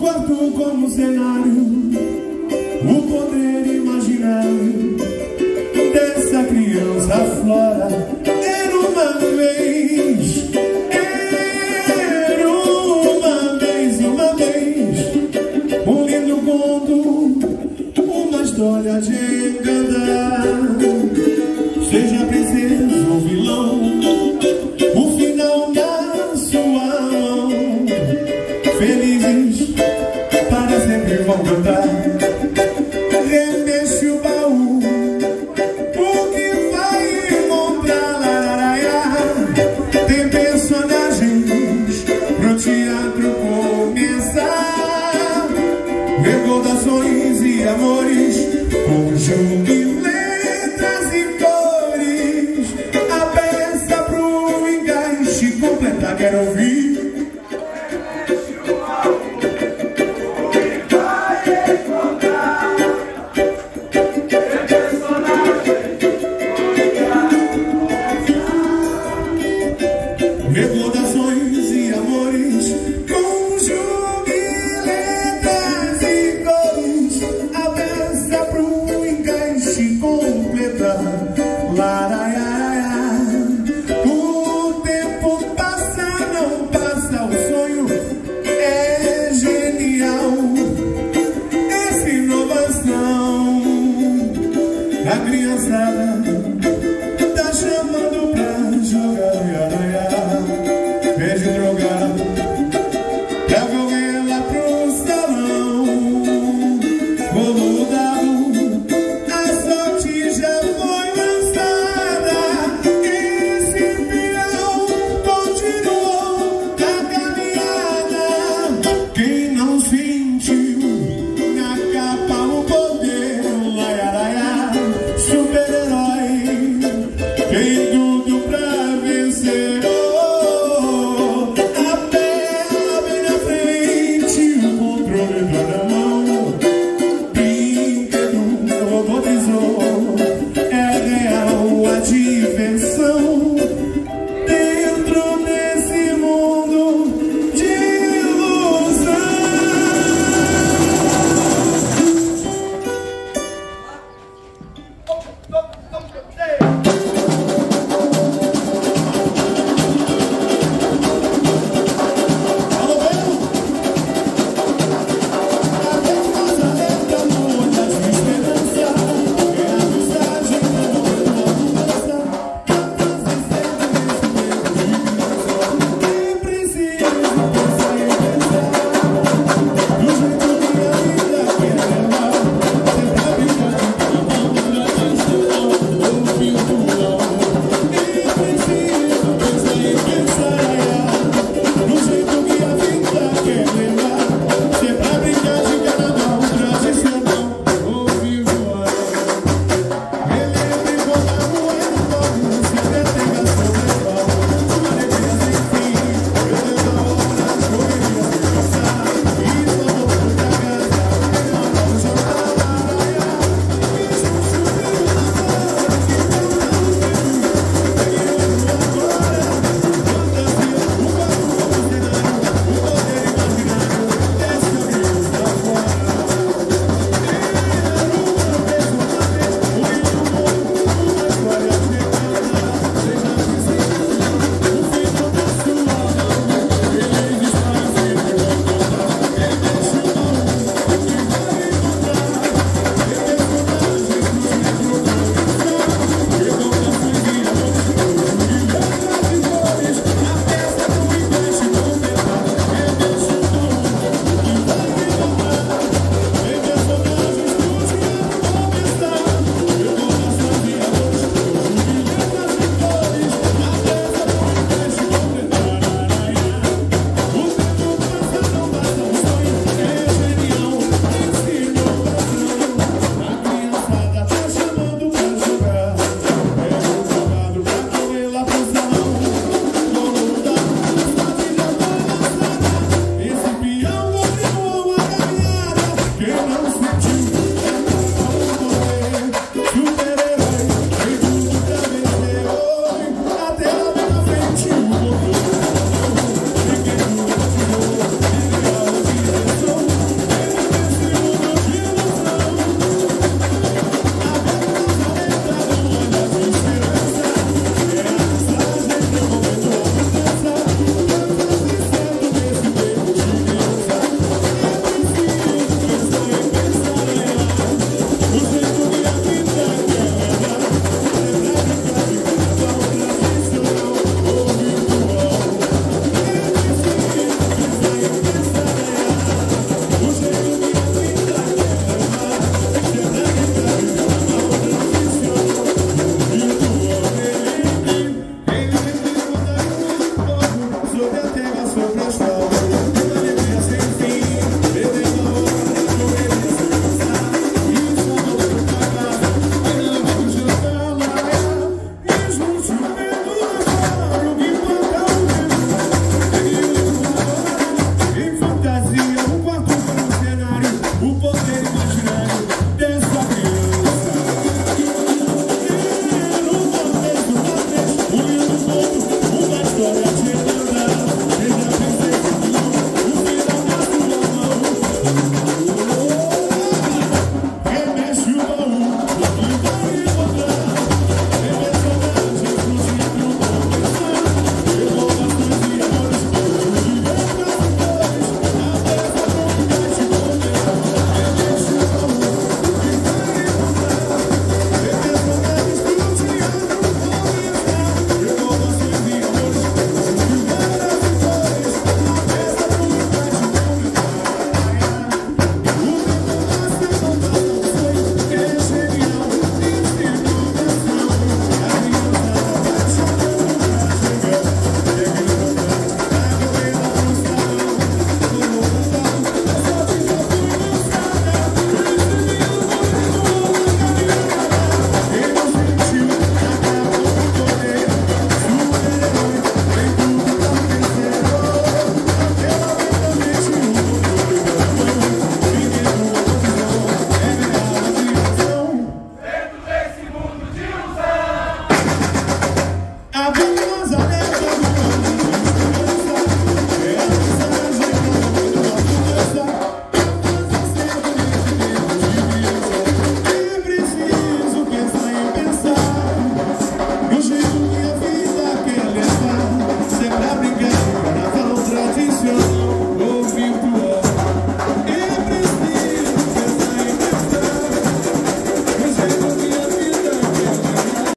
quarto como cenário O poder imaginário Dessa criança flora Era uma vez Era uma vez, uma vez. Um lindo conto Uma história de encantar Seja vão cantar. Remexe o baú, o que vai encontrar? Tem personagens pro teatro começar. Recordações e amores, conjunto de letras e cores. A peça pro encaixe completar, quero ouvir. É a criançada tá chamando